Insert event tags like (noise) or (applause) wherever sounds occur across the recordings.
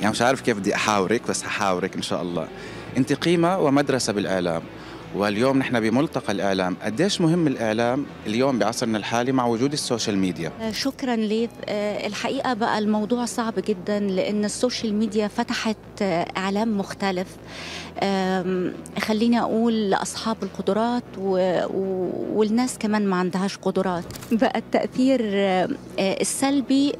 يعني مش عارف كيف بدي أحاورك بس ححاورك إن شاء الله. انت قيمة ومدرسة بالإعلام واليوم نحن بملتقى الإعلام. قديش مهم الإعلام اليوم بعصرنا الحالي مع وجود ال social media؟ شكرا ليث آه، الحقيقة بقى الموضوع صعب جدا لأن ال social media فتحت آه، إعلام مختلف. خليني أقول لأصحاب القدرات و- و- والناس كمان ما عندهاش قدرات. بقى التأثير آه، آه، السلبي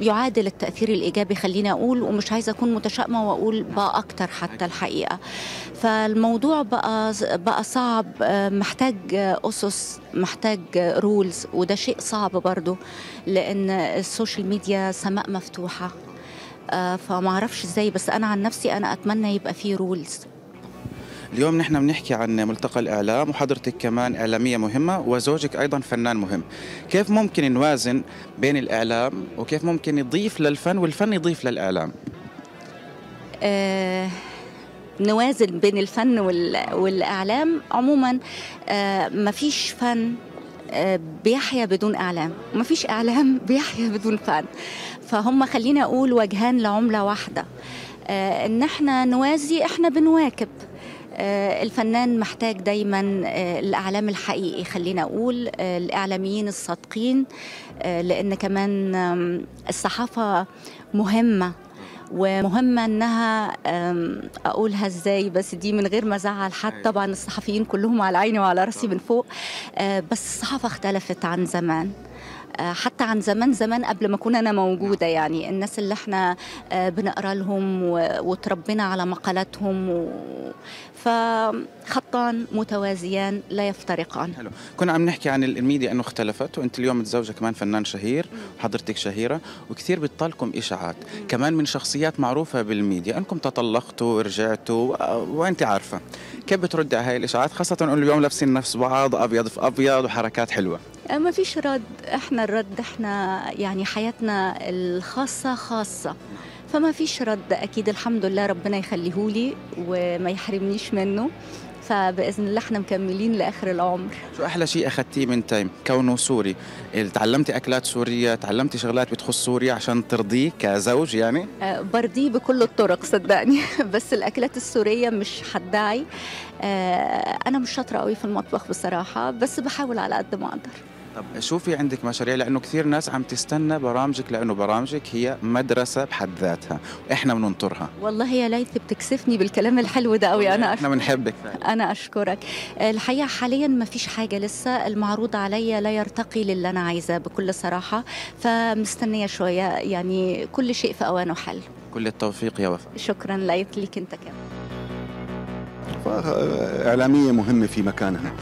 يعادل التأثير الإيجابي خليني أقول ومش عايزة أكون متشائمة وأقول بقى أكتر حتى الحقيقة. فالموضوع بقى بقى صعب آه، محتاج أسس محتاج rules وده شيء صعب برضو لأن ال social media سماء مفتوحة. آه، فما أعرفش إزاي بس أنا عن نفسي أنا أتمنى يبقى فيه rules اليوم نحن بنحكي عن ملتقى الإعلام وحضرتك كمان إعلامية مهمة وزوجك أيضا فنان مهم. كيف ممكن نوازن بين الإعلام وكيف ممكن يضيف للفن والفن يضيف للإعلام؟ آه، نوازن بين الفن وال- والإعلام. عموما آه، مفيش فن آه، بيحيا بدون إعلام. ومفيش إعلام (laughs) بيحيا بدون فن. فهم خلينا أقول وجهان لعملة واحدة. آه، إن إحنا نوازي إحنا بنواكب. الفنان محتاج دايما آه، الإعلام الحقيقي خلينا أقول آه، الإعلاميين الصادقين آه، لأن كمان الصحافة مهمة ومهمة إنها آم، أقولها إزاي بس دي من غير ما أزعل حد. طبعا الصحفيين كلهم على عيني وعلى راسي من فوق. آه، بس الصحافة اختلفت عن زمان. آه، حتى عن زمان زمان قبل ما أكون أنا موجودة يعني. الناس اللي إحنا آه، بنقرأ لهم وتربينا على مقالاتهم و... فخطان متوازيان لا يفترقان. حلو. كنا عم نحكي عن الميديا إنه اختلفت وأنت اليوم متزوجة كمان فنان شهير وحضرتك شهيرة وكثير بتطلكم إشاعات. كمان من شخصيات معروفة بالميديا أنكم تطلقتوا ورجعتوا وأنت عارفة. كيف بتردي على هاي الإشاعات؟ خاصة إنه اليوم لابسين نفس بعض أبيض في أبيض وحركات حلوة. آه، ما فيش رد. إحنا الرد إحنا يعني حياتنا الخاصة خاصة. فما فيش رد. أكيد الحمد لله ربنا يخليهولي وما يحرمنيش منه. فبإذن الله إحنا مكملين لآخر العمر. شو أحلى شيء أخذتيه من تيم؟ كونه سوري. تعلمتي أكلات سورية تعلمتي شغلات بتخص سوريا عشان ترضيه كزوج يعني؟ آه، برضيه بكل الطرق صدقني. (laughs) بس الأكلات السورية مش هدعي آه، أنا مش شاطرة قوي في المطبخ بصراحة بس بحاول على قد ما أقدر. طب شو في عندك مشاريع لأنه كثير ناس عم تستنى برامجك لأنه برامجك هي مدرسة بحد ذاتها. وإحنا بننطرها. والله يا ليث بتكسفني بالكلام الحلو ده قوي أنا إحنا بنحبك. فعلا أنا أشكرك. الحقيقة حاليا ما فيش حاجة لسه. المعروض عليا لا يرتقي للي أنا عايزاه بكل صراحة. فمستنية شوية يعني كل شيء في اوانه حل كل التوفيق يا وفاء. شكرا ليث ليك أنت كمان. إعلامية مهمة في مكانها.